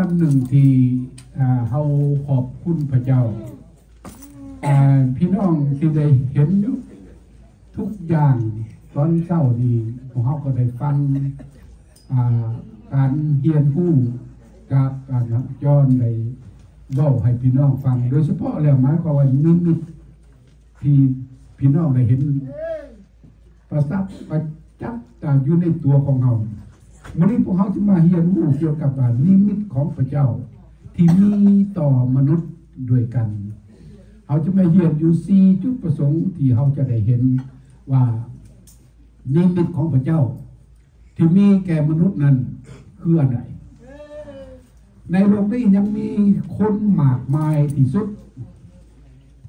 วันหนึ่งที่เฮาขอบคุณพระเจ้า พี่น้องที่ได้เห็นทุกอย่างตอนเช้านี้พวกเฮาก็ได้ฟังการเรียนรู้กับการย้อนในเว้าให้พี่น้องฟัง โดยเฉพาะแล้วหมายความว่านิมิตที่พี่น้องได้เห็น ประสับประจักษ์อ่าอยู่ในตัวของเรา วันนี้พวกเขาจะมาเรียนรู้เกี่ยวกับนิมิตของพระเจ้า ที่มีต่อมนุษย์ด้วยกันเขาจะมาเรียนอยู่สี่จุดประสงค์ที่เขาจะได้เห็นว่านิมิตของพระเจ้า ที่มีแก่มนุษย์นั้นคืออะไรในโลกนี้ยังมีคนมากมายที่สุด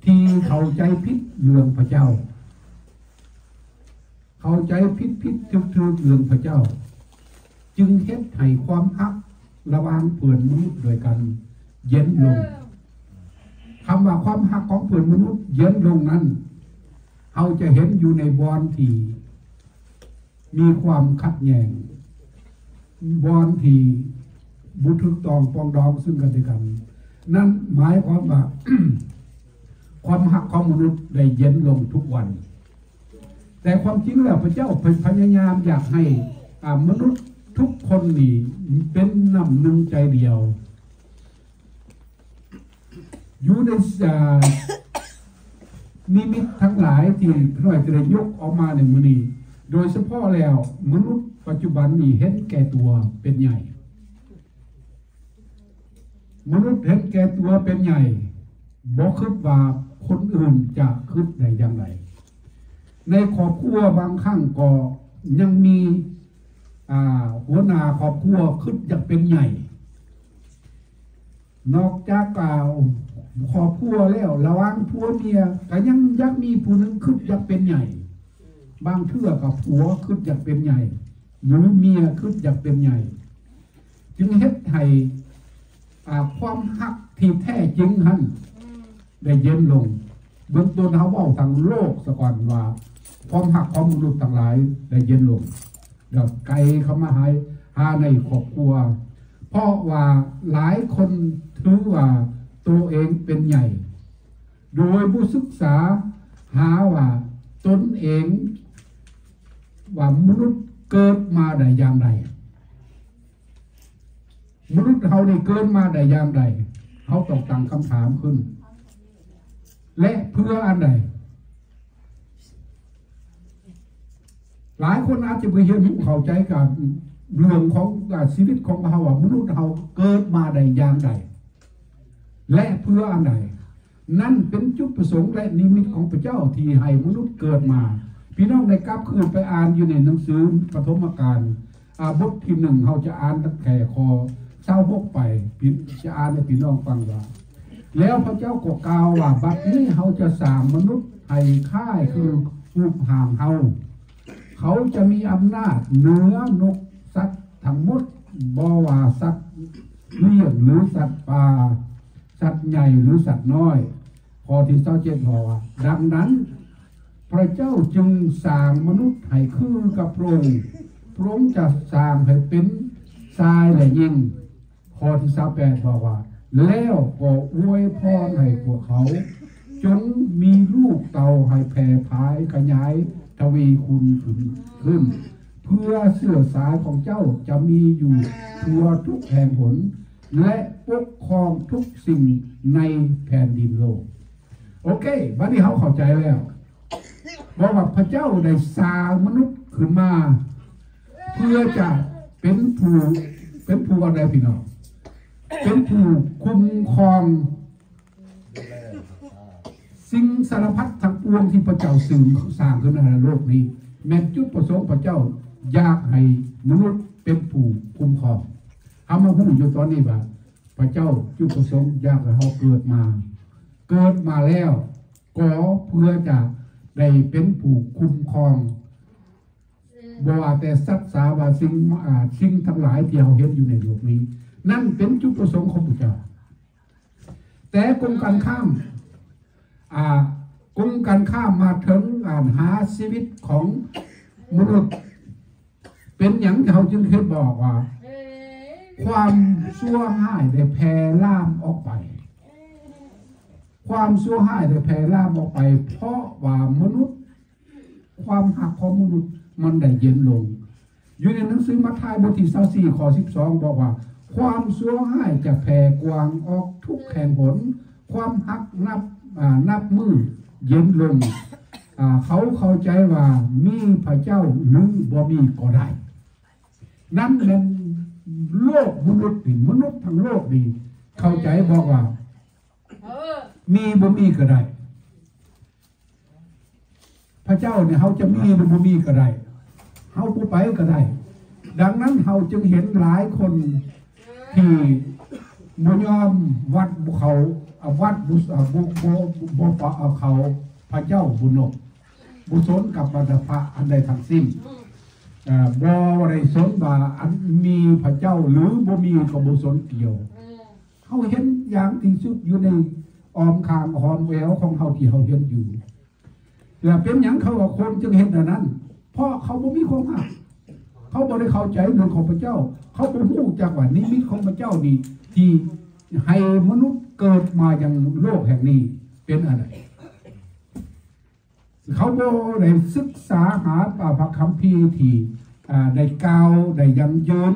ที่เข้าใจผิดเรื่องพระเจ้า เข้าใจผิดผิดทึกทึกเรื่องพระเจ้า จึงเฮ็ดให้ความฮักระวางเพื่อนมนุษย์โดยกัน เย็นลงคำว่าความฮักของเพื่อนมนุษย์ เย็นลงนั้นเราจะเห็นอยู่ในบอนทีมีความขัดแย้งบอนทีบุทึกตองปองดองซึ่งกันและกัน นั่นหมายความว่าความหักของมนุษย์ได้เย็นลงทุกวัน แต่ความจริงแล้วพระเจ้าพยายามอยากให้มนุษย์ ทุกคนนี่เป็นน้ำหนึ่งใจเดียว อยู่ในอ่านิมิตทั้งหลายที่พระจะได้ยกออกมาในมือนี้ โดยเฉพาะแล้วมนุษย์ปัจจุบันนี้เห็นแก่ตัวเป็นใหญ่ มนุษย์เห็นแก่ตัวเป็นใหญ่บอกคิดว่าคนอื่นจะคิดได้อย่างไร ในครอบครัวบางครั้งก็ยังมี หัวหน้าครอบครัวคิดอยากเป็นใหญ่ นอกจากกล่าวครอบครัวแล้ว ระว่างผัวเมียก็ยังยักมีผู้นึงคิดอยากเป็นใหญ่ บางเทื่อกับผัวคิดอยากเป็นใหญ่หรือเมียคิดอยากเป็นใหญ่ จึงเฮ็ดให้ความหักที่แท้จริงหันได้เย็นลงเบื้องต้นเขาเว่าทางโลกสะก่อนว่า ความหักของมนุษย์ทั้งหลายได้เย็นลง เดี๋ยวไกลเขามาหายหาในครอบครัว เพราะว่าหลายคนถือว่าตัวเองเป็นใหญ่ โดยผู้ศึกษาหาว่าตนเอง ว่ามนุษย์เกิดมาได้อย่างไรมนุษย์เขาได้เกิดมาได้อย่างไรเขาต้องตั้งคำถามขึ้น และเพื่ออันใด หลายคนอาจจะไปเห็นเข้าใจกับเรื่องของชีวิตของเขาว่ามนุษย์เขาเกิดมาได้อย่างใด และเพื่ออันใดนั่นเป็นจุดประสงค์และนิมิตของพระเจ้าที่ให้มนุษย์เกิดมา พี่น้องในกลับคืนไปอ่านอยู่ในหนังสือปฐมกาลอาบทที่หนึ่งเขาจะอ่านตั้งแต่คอเศร้าพกไปจะอ่านให้พี่น้องฟังว่า แล้วพระเจ้าก็กล่าวว่าบัดนี้เขาจะสางมนุษย์ให้ค่ายคือรูปห่างเฮา เขาจะมีอำนาจเหนือนกสัตว์ทั้งหมดบว่าสัตว์เลี้ยงหรือสัตว์ป่าสัตว์ใหญ่หรือสัตว์น้อยข้อที่เจ้าเจ็ดบอกว่าดังนั้น พระเจ้าจึงสร้างมนุษย์ให้คือกับพระองค์พระองค์จะสร้างให้เป็นทรายและยิงข้อที่สาแปดบอกว่า แล้วก็อวยพรให้พวกเขาจงมีลูกเต่าให้แผ่พายขยาย ทวีคุณขึ้น เพื่อเสื่อสายของเจ้าจะมีอยู่ทั่วทุกแห่งหน และปกครองทุกสิ่งในแผ่นดินโลก โอเค บัดนี้เขาเข้าใจแล้วบอกว่าพระเจ้าได้สร้างมนุษย์ขึ้นมา เพื่อจะเป็นผู้เป็นผู้อะไรพี่น้องเป็นผู้คุ้มครอง สิ่งสารพัดทั้งปวงที่พระเจ้าสื่อสร้างขึ้นในโลกนี้ แม้จุดประสงค์พระเจ้าอยากให้มนุษย์เป็นผู้คุ้มครองเอามาพูดอยู่ตอนนี้ว่า พระเจ้าจุดประสงค์อยากให้เขาเกิดมา เกิดมาแล้วก็เพื่อจะได้เป็นผู้คุ้มครองบ่ว่าแต่สัตว์สาวาสิ่งอาสิ่งทั้งหลายที่เราเห็นอยู่ในโลกนี้ นั่นเป็นจุดประสงค์ของพระเจ้า แต่กรมการข้าม กรมการข้ามมาถึงอ่านหาชีวิตของมนุษย์เป็นอย่างเขาจึงเคยบอกว่า ความชั่วห้ายได้แพร่ล่ามออกไป ความชั่วห้ายได้แพร่ล่ามออกไป เพราะว่ามนุษย์ ความหักของมนุษย์มันได้เย็นลง อยู่ในหนังสือมัทธิวบทที่24ข้อ12บอกว่า ความชั่วห้ายจะแผ่กว้างออกทุกแห่งหนความหักนับ นับมือเย็นลงเขาเข้าใจว่ามีพระเจ้าหรือบ่มีก็ได้ นั่นเป็นโลกมนุษย์นี่มนุษย์ทั้งโลกนี่เข้าใจบอกว่ามีบ่มีก็ได้ พระเจ้าเนี่ยเขาจะมีหรือบ่มีก็ได้เขาผู้ไปก็ได้ ดังนั้นเขาจึงเห็นหลายคนที่ บ่ยอมวัดบุเขาวัดบุษบุบุบุบุเอาเขาพระเจ้าบุญกบุสนกับบรรดาพระอันใดทั้งสิ้นอ่าบ่ได้สนว่าอันมีพระเจ้าหรือบ่มีก็บ่สนเกี่ยวเขาเห็นอย่างที่สุดอยู่ในออมคางหอมแหววของเขาที่เขาเห็นอยู่แล้วเป็นอย่างเขาว่าคนจึงเห็นอันนั้น เพราะเขาบ่มีความหักเขาบ่ได้เข้าใจเรื่องของพระเจ้า เขาบ่รู้จักว่านิมิตของพระเจ้านี่ ที่ให้มนุษย์เกิดมาอย่างโลกแห่งนี้เป็นอะไร เขาบ่ได้ศึกษาหาป่าพระคัมภีร์ที่ได้กล่าวได้ยังยืน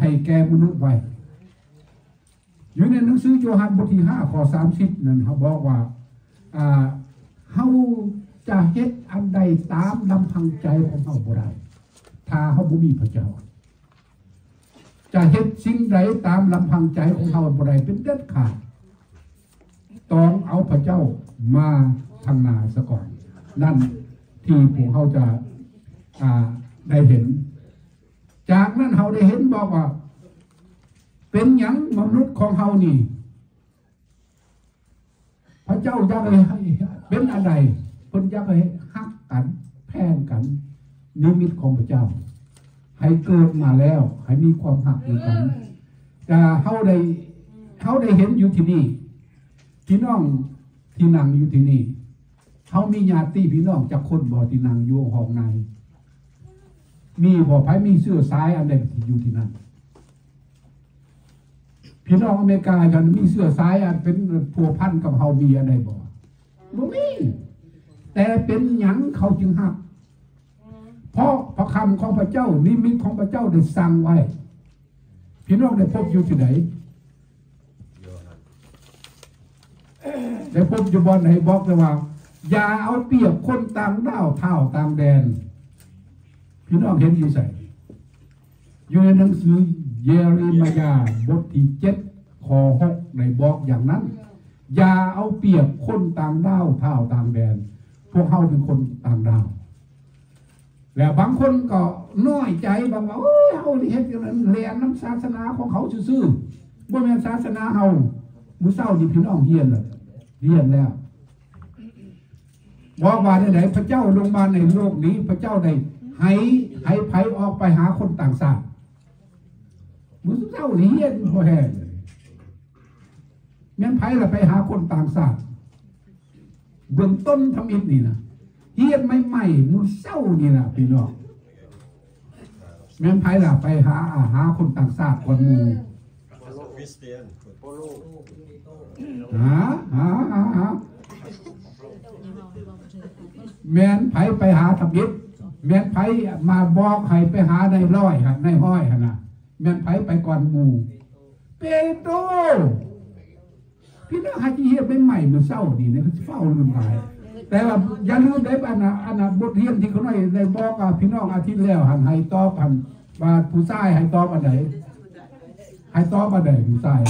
ให้แก่มนุษย์ไว้อยู่ในหนังสือโยฮันบทที่ห้าข้อสามสิบนั่นเขาบอกว่าเฮาจะเฮ็ดอันใดตามลำพังใจของเฮาบ่ได้ถ้าเฮาบ่มีพระเจ้า จะเฮ็ดสิ่งใดตามลำพังใจของเฮาบ่ได้เป็นเด็ดขาดต้องเอาพระเจ้ามาทางนาซะก่อน นั่นที่พวกเขาจะาได้เห็น จากนั้นเขาได้เห็นบอกว่า เป็นหยังมนุษย์ของเฮานี่ พระเจ้าอยากให้เป็นอะไรคนอยากให้ฮักกัน แพงกัน นิมิตของพระเจ้า ให้เกิดมาแล้วให้มีความหักด้วยกันแต่เฮาได้เฮาได้เห็นอยู่ที่นี่พี่น้องที่นั่งอยู่ที่นี่เฮามีญาติพี่น้องจากคนบ่ที่นั่งอยู่ห้องในมีบ่ไผมีเสื้อสายอันใดที่อยู่ที่นั่นพี่น้องอเมริกาฉันมีเสื้อสายอันเป็นผัวพันกับเฮามีอะไรบ่บ่มีแต่เป็นหยังเขาจึงหัก เพราะพระคำของพระเจ้านิมิตของพระเจ้าได้สั่งไว้ พี่น้องได้พบอยู่ที่ไหนได้พบอยู่บอนไหนบอกเลยว่า อย่าเอาเปรียบคนต่างด้าวเท่าต่างแดน พี่น้องเห็นอยู่ใส่อยู่ในหนังสือเยเรมียาบทที่เจ็ดข้อหกในบอกอย่างนั้น อย่าเอาเปรียบคนต่างด้าวเท่าต่างแดน พวกเขาเป็นคนต่างดาว แล้วบางคนก็น้อยใจบางว่าโอ้ยเฮาเฮ็ดอย่นั้นเรียนน้ำศาสนาของเขาซื่อๆบ่แม่นศาสนาเฮามื้อเช้านี่พี่น้องเฮียนแล้วเฮียนแล้วบอกว่าไหนพระเจ้าลงมาในโลกนี้ พระเจ้าได้ให้ให้ไผออกไปหาคนต่างชาติมื้อเช้านี่เฮียนพอแห้งเลยแม่นไผล่ะไปหาคนต่างชาติเบื้องต้นทำอิฐนี่นะ เฮียนไม่ใหม่มือเศร้านี่นะพี่น้องแม่นไพ่ล่ะไปหาอาหาคนต่างชาติคนมูคริสเตียนหาหาหาหาแม่นไพ่ไปหาทำยิดแม่นไพ่มาบอกให้ไปหาในร้อยฮะในห้อยฮะนะแม่นไพ่ไปก่อนหมูเปโตรพี่น้องหาที่เฮียนไม่ใหม่มือเศร้านี่เนี่ยเขาเฝ้าลืมหาย แต่ว่าอย่าลืมได้อันน่ะอันน่ะบทเรียนที่เขาได้ได้บอกกับพี่น้องอาทิตย์แล้วหันให้ตอบหันว่าผู้ชายให้ตอบอันไหนให้ตอบอันไหนผู้ชาย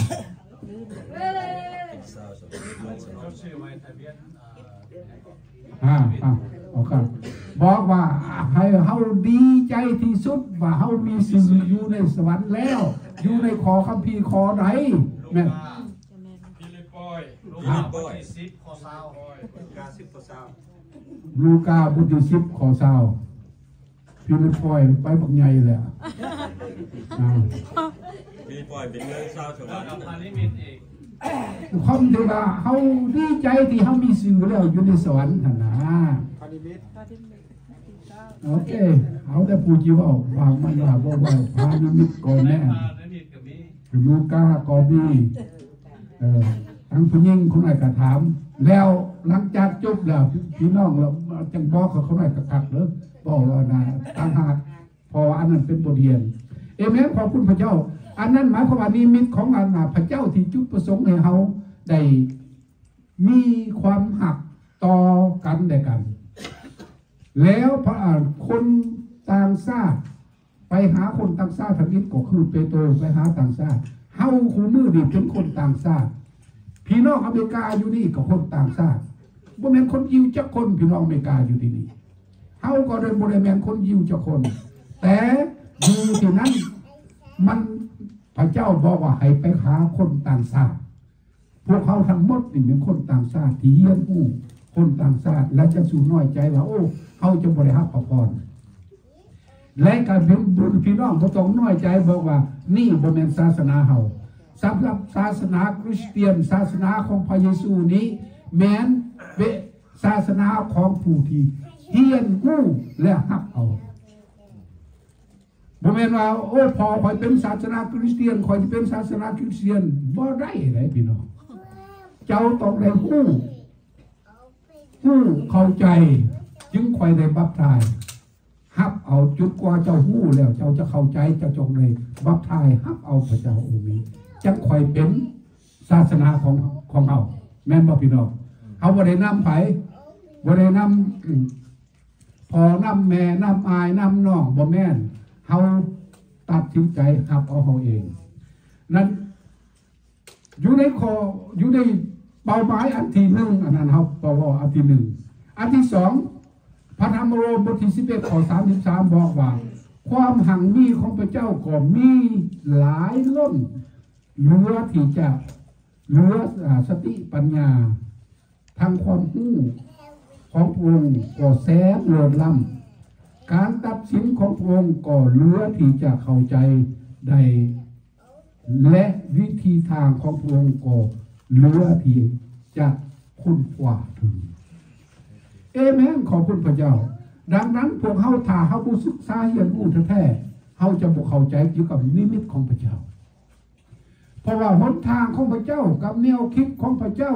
เออซาวสมก็ชื่อไว้ทะเบียอ่าอ่าโอเคบอกว่าให้เฮาดีใจที่สุดว่าเฮามีสิ่งอยู่ในสวรรค์แล้ว อยู่ในขอคัมภีร์ขอใดแม่ อยลูกมาบทที่สิบข้อสาวอยการสิบเปอร์เซ็นต์ลูกาบทที่สิบขอเศร้าพี่ลิปปอยไปบักใหญ่เลยอะอ่ามีปล่อยเป็นเรื่องเศร้าสมแล้บัวติกับพานิมิตอีกคำที่ว่าเฮาดีใจที่เฮามีสื่อแล้วอยู่ในสวรรค์หั่นนะพานิมิตโอเค เอาแต่ผู้จีว่าบางมันว่าบ่ว่าพานิมิตก่อนในแน่พานิมิตก็มีลูก้ากอบีเออ ทั้งผู้หญิงคนไหนก็ถาม แล้วหลังจากจบแล้วพี่น้องเราจังบอกกับเขาหน่อยกระกักเด้อบอกเรานะต่างหากพออันนั้นเป็นบทเรียน เอเมนขอบคุณพระเจ้า อันนั้นหมายความว่านิมิตของอันน่ะพระเจ้าที่จุดประสงค์ให้เขาได้มีความหักต่อกันได้กัน แล้วพระอ่านคนต่างชาติไปหาคนต่างชาติทางนี้ก็คือเปโตรไปหาต่างชาติเฮาคูมือดีเป็นคนต่างชาติ พี่น้องอเมริกาอยู่นี่ก็คนต่างชาติบ่แม่นคนยิวจักคนพี่น้องอเมริกาอยู่ที่นี่เฮาก็ได้บ่ได้แม่นคนยิวจักคน แต่อยู่ที่นั้นมันพระเจ้าบอกว่าให้ไปหาคนต่างชาติพวกเขาทั้งหมดนี่เป็นคนต่างชาติที่เฮียนอู้คนต่างชาติและจะสูน้อยใจว่าโอ้เขาจะบริหารพระพรและการเป็นบุญพี่น้องบ่ต้องน้อยใจบอกว่า นี่บ่แม่นศาสนาเฮา สำหรับศาสนาคริสเตียน ศาสนาของพระเยซูนี้ แม้นเป็นศาสนาของผู้ที่เฮียนกู้และฮักเอาบ่แม่นว่าโอ้พอคอยเป็นศาสนาคริสเตียนคอยจะเป็นศาสนาคริสเตียนบ่ได้เลยพี่น้องเจ้าต้องได้ฮู้ฮู้เข้าใจ จึงคอยได้บัพทายฮับเอาจุดกว่าเจ้าฮู้แล้วเจ้าจะเข้าใจเจ้าจงเลยบัพทายฮับเอาพระเจ้าองค์นี้ จังคอยเป็นศาสนาของของเราแม่นบ่พี่น้องเขาบ่ได้นำไผบ่ได้นำอืมพอนำแม่นำอายนำน้องบ่แม่นเฮาตัดสินใจฮับเอาเฮาเอง นั้นอยู่ในคออยู่ในเป้าหมายอันที่หนึ่งอันนั้นเขาปวอันที่หนึ่งอันที่สองพระธรรมโรมบทที่สิบเอ็ดข้อสามสิบสามบอกว่า ความหังมีของพระเจ้าก็มีหลายล้น เหลือที่จะเหลืออ่าสติปัญญาทางความรู้ของพระองค์ก็แสนเลิศล้ำการตัดสินของพระองค์ก็เหลือที่จะเข้าใจได้และวิธีทางของพระองค์ก็เหลือที่จะคุณกว่าถึงเอเมนขอบคุณพระเจ้า ดังนั้นพวกเขาถ้าเขาผู้ศึกษาเรียนรู้แท้ๆเขาจะบอกเข้าใจเกี่ยวกับนิมิตของพระเจ้า เพราะว่าหนทางของพระเจ้ากับแนวคิดของพระเจ้า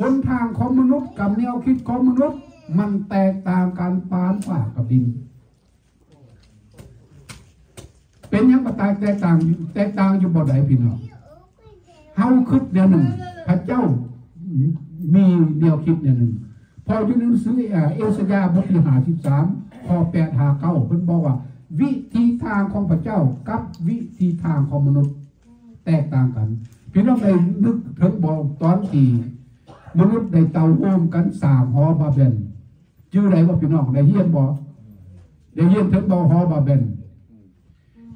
หนทางของมนุษย์กับแนวคิดของมนุษย์ มันแตกต่างกันปานฝ่ากับดิน เป็นยังก็ตายแตกต่างอยู่แตกต่างอยู่บ่ใดพี่น้องเฮาคิดเดียวหนึ่ง พระเจ้ามีแนวคิดเดียวหนึ่งพออยู่ในหนังสือเอ่อเอสยาบทที่ห้าสิบสามข้อแปดหาเก้าเพิ่นบอกว่า วิธีทางของพระเจ้ากับวิธีทางของมนุษย์ แตกต่างกัน พี่น้องได้นึกถึงบอกตอนที่มนุษย์ได้เตาโอมกันสามหอบาเบนชื่ออะไรว่าพี่น้องได้เฮียนบ่ได้เฮียนถึงบ่หอบาเบน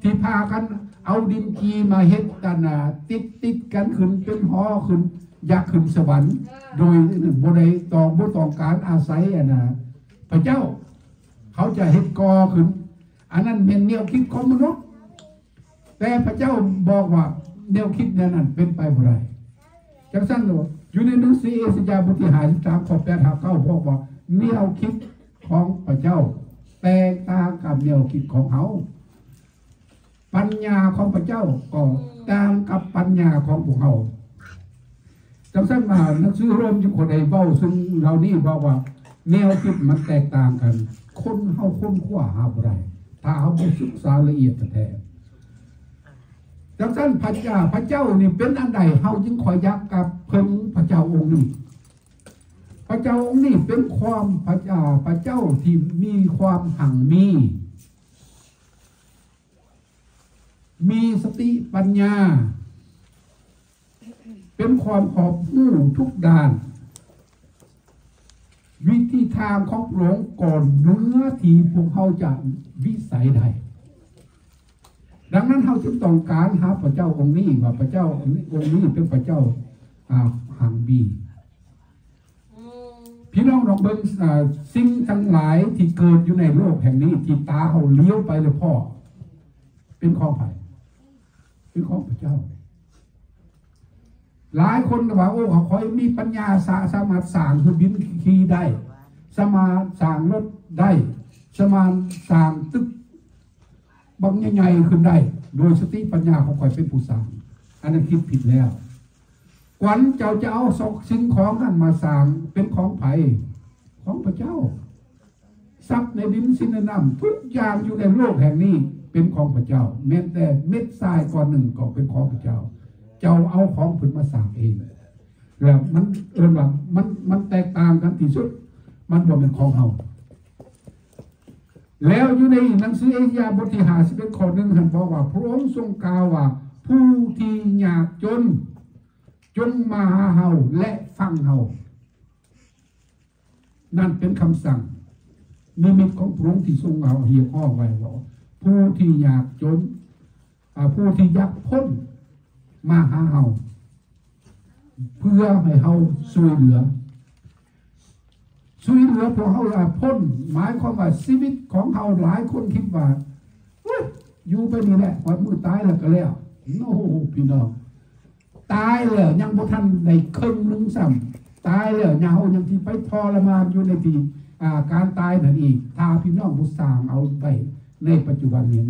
ที่พากันเอาดินกีมาเฮ็ดกันนะติดติดกันขึ้นเป็นหอขึ้นอยากขึ้นสวรรค์ โดยบ่ได้ตองบ่ต้องการอาศัยอะนะพระเจ้า เขาจะเฮ็ดกอขึ้น อันนั้นเป็นแนวคิดของมนุษย์แต่พระเจ้าบอกว่า แนวคิดแนวนั้นเป็นไปบ่ได้จังซั่นโลอยู่ในหนังสือเอสยาห์บทที่53ข้อ8 5 9บอกว่าแนวคิดของพระเจ้า แตกต่างกับแนวคิดของเขาปัญญาของพระเจ้าก็ต่างกับปัญญาของพวกเขาจังสั้นมาหนังสือเริ่มอยู่คนใดเบ้าซึ่งเรานี่บอกว่า แนวคิดมันแตกต่างกัน คนเขาค้นคว้าหาอะไรถ้าเขาไม่ศึกษาละเอียดแท้ ๆจังสั้นพระเจ้าพระเจ้านี่เป็นอันใดเขาจึงคอยยักกับเพิ่งพระเจ้าองค์นี้ พระเจ้าองค์นี้เป็นความพระเจ้าพระเจ้าที่มีความหังมี มีสติปัญญา เป็นความขอบรู้ทุกด้าน วิธีทางของพระองก่อนเนื้อที่พวกเขาจะวิสัยใด ดังนั้นเขาจึงต้องการหาพระเจ้าองค์นี้ว่าพระเจ้าองค์นี้เป็นพระเจ้าอ่าหังบีอืมพี่น้องลองเบิ่งอ่าสิ่งทั้งหลายที่เกิดอยู่ในโลกแห่งนี้ที่ตาเขาเลี้ยวไปเลยพ่อ เป็นของไผ่เป็นของพระเจ้า หลายคนก็ว่าโอ้เขาคอยมีปัญญาสาสามารถสร้างเครื่องบินขี่ได้ สามารถสร้างรถได้ สามารถสร้างตึก บางใหญ่ๆขึ้นได้ โดยสติปัญญาของคอยเป็นผู้สร้างอันนั้นคิดผิดแล้วกวันเจ้าจะเอาสกสิ่งของนั้นมาสร้างเป็นของไผ่ของพระเจ้าทรัพย์ในดินสินในน้ำทุกอย่างอยู่ในโลกแห่งนี้เป็นของพระเจ้า แม้แต่เม็ดทรายก้อนหนึ่งก็เป็นของพระเจ้า เจ้าเอาของผลมาสร้างเองแล้วมันเอินว่ามันมันแตกต่างกันที่สุด มันบ่เป็นของเฮา แล้วอยู่ในหนังสือเอเชียบทที่หาสิบเอ็ดข้อหนึ่งหันบอกว่า พระองค์ทรงกล่าวว่า ผู้ที่ยากจน จงมาหาเฮาและฟังเฮานั่นเป็นคำสั่งนิมิตของพระองค์ที่ทรงเอาเหียข้อไว้ว่าผู้ที่อยากจนผู้ที่ยากพ้นมาหาเฮาเพื่อให้เฮาช่วยเหลือ ช่วยเหลือพวกเฮาลาพ้น หมายความว่าชีวิตของเฮาหลายคนคิดว่าอยู่ไปนี่แหละวันมือตายแล้วก็แล้วโน้พี่น้องตายแล้วยังบ่ทันได้ครึ่งหนึงซ้ำตายแล้วยังเฮายังที่ไปทรมานอยู่ในที่อ่าการตายนั่นอีกถ้าพี่น้องผู้สางเอาไปในปัจจุบันนี้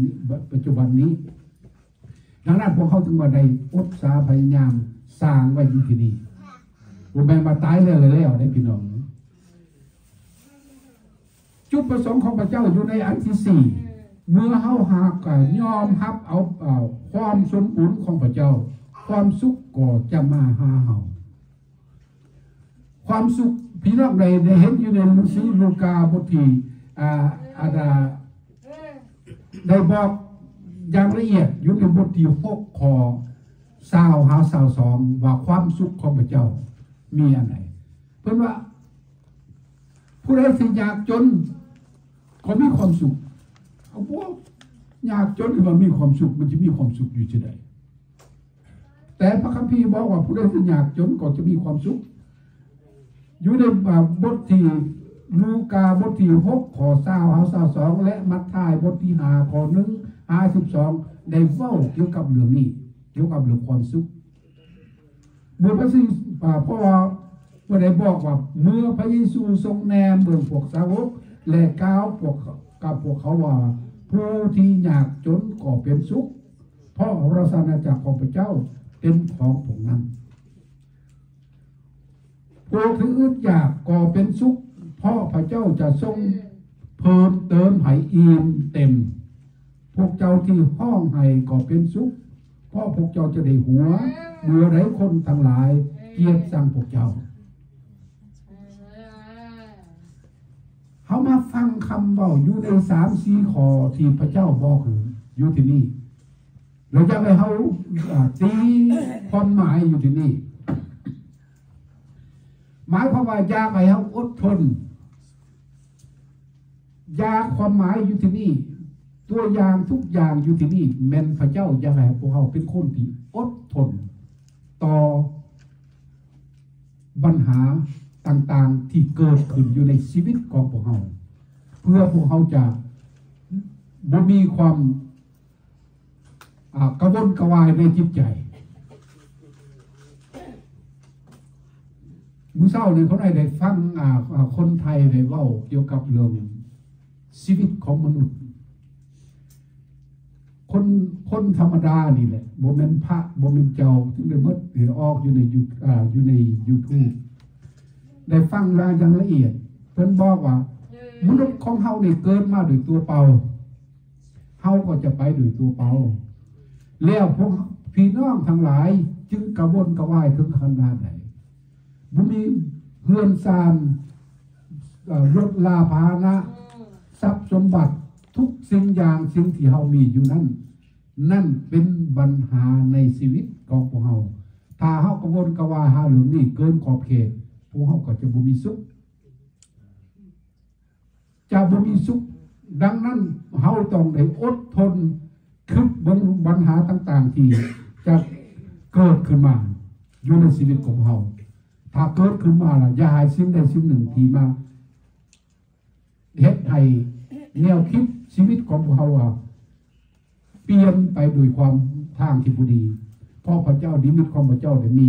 ปัจจุบันนี้ดังนั้นพวกเขาถึงว่าได้อดสาพยายามสร้างไว้อยู่ที่นี่ผมแม่มาตายแล้วเลยแล้วได้พี่น้อง จุดประสงค์ของพระเจ้าอยู่ในอันที่สี่เมื่อเฮาหากก็ยอมรับเอาเอาความสมบูรณ์ของพระเจ้า ความสุขก็จะมาหาเฮาความสุขพี่น้องใดได้เห็นอยู่ในหนังสือลูกาบทที่อ่าอาดาได้บอกอย่างละเอียดอยู่ในบทที่หกขอสาวหาสาวสองว่าความสุขของพระเจ้ามีอันไหนเพื่อนว่าผู้ใดสิอยากจน ก็มีความสุขเอาพวกอยากจนคือมันมีความสุข มันจะมีความสุขอยู่ที่ใดแต่พระคัมภีร์บอกว่าผู้ใดสิอยากจนก็จะมีความสุข อยู่ในบทที่ลูกาบทที่หกขอเศร้าหาเศร้าสองและมัทธายบทที่หาขอหนึ่งหาสิบสองได้เว้าเกี่ยวกับเรื่องนี้ เกี่ยวกับเรื่องความสุขเมื่อพระสิเพราะว่าเมื่อได้บอกว่าเมื่อพระเยซูทรงแนมเบื้องพวกสาวก และกล่าวพวกกับพวกเขาว่า ผู้ที่อยากจนก็เป็นสุข เพราะราชอาณาจักรของพระเจ้าเป็นของพวกนั้นพวกที่อึดอยากก็เป็นสุข เพราะพระเจ้าจะทรงเพิ่มเติมให้อิ่มเต็ม พวกเจ้าที่ห้องให้ก็เป็นสุข เพราะพวกเจ้าจะได้หัวเมื่อไรคนทั้งหลายเกียดสั่งพวกเจ้ามาฟัง คำเบาอยู่ในสามสี่ขอที่พระเจ้าบอกอยู่ที่นี่เราจะไปเขาตีความหมายอยู่ที่นี่ หมายความว่าอยากให้เขาอดทนอยากความหมายอยู่ที่นี่ ตัวอย่างทุกอย่างอยู่ที่นี่แม่นพระเจ้าอยากให้พวกเขาเป็นคนที่อดทน ต่อปัญหาต่างๆที่เกิดขึ้นอยู่ในชีวิตของพวกเขา พื่อพวกเขาจะบ่มีความกระวนกระวายในจิตใจมือเศร้าเนี่ยเขาได้ได้ฟังคนไทยได้เว่าเกี่ยวกับเรื่องชีวิตของมนุษย์ คนคนธรรมดานี่แหละบ่ม่นพระบ่ม่นเจ้าถึงได้มดเห็นออกอยู่ในยูอ่าอยู่ใน YouTube ได้ฟังรายอย่างละเอียด เพิ่นบอกว่า มนุษย์ของเฮานี่เกิดมาโดยตัวเปล่าเฮาก็จะไปโดยตัวเปล่าแล้วพวกพี่น้องทั้งหลาย จึงกระวนกระวายถึงขนาดไหนบุมีเฮือนซานรถลาพานะ ทรัพย์สมบัติทุกสิ่งอย่างสิ่งที่เฮามีอยู่นั่นนั่นเป็นปัญหาในชีวิตของพวกเฮาถ้าเฮากระวนกระวายหาเรื่องนี้เกินขอบเขตพวกเฮาก็จะบ่มีสุข จะบ่มีสุข ดังนั้นเฮาต้องได้อดทนคิดเบิ่งปัญหาต่าง ๆ ที่จะเกิดขึ้นมาอยู่ในชีวิตของเฮาถ้าเกิดขึ้นมาล่ะอย่าให้สิ่งใดสิ่งหนึ่งที่มาเฮ็ดให้แนวคิดชีวิตของพวกเฮาเปลี่ยนไปโดยความทางที่บ่ดีเพราะพระเจ้านิมิตของพระเจ้าได้มี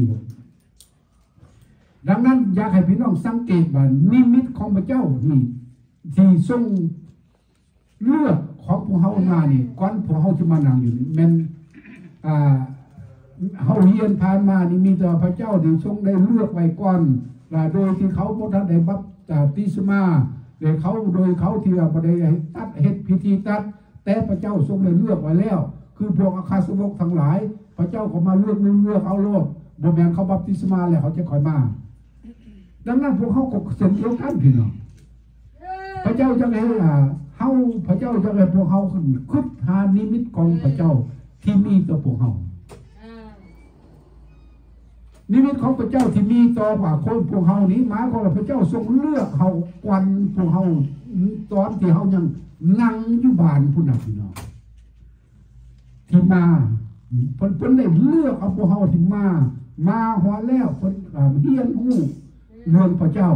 ดังนั้นอยากให้พี่น้องสังเกตว่านิมิตของพระเจ้านี่ ที่ทรงเลือกของพวกเฮามานี่ก่อนพวกเฮาจะมานั่งอยู่นี่แม่นอ่าเฮาเฮียนผ่านมานี่มีแต่พระเจ้าที่ทรงได้เลือกไว้ก่อนและโดยที่เขาบ่ทันได้บัพติศมาโดยเขาโดยเขาที่ว่าบ่ได้ตัดเฮ็ดพิธีตัด แต่พระเจ้าทรงได้เลือกไว้แล้ว คือพวกอาคาสาวกทั้งหลาย พระเจ้าก็มาเลือกเลือกเลือกเอาโลดบ่แม่นเขาบัพติศมาแล้วเขาจะค่อยมาดังนั้นพวกเขาก็เส้นเดียวกันพี่น้อง พระเจ้าจะให้อ่าเฮาพระเจ้าจะให้พวกเฮาขึ้นคิดหานิมิตของพระเจ้าที่มีต่อพวกเฮานิมิตของพระเจ้าที่มีต่อว่าคนพวกเฮานี้หมายความว่าพระเจ้าทรงเลือกเฮากวันพวกเฮาตอนที่เฮายังนั่งอยู่บ้านพุ่นน่ะพี่น้องที่มาเพิ่นเพิ่นได้เลือกเอาพวกเฮาที่มา มาฮอดแล้วเพิ่นเรียนรู้เรื่องพระเจ้า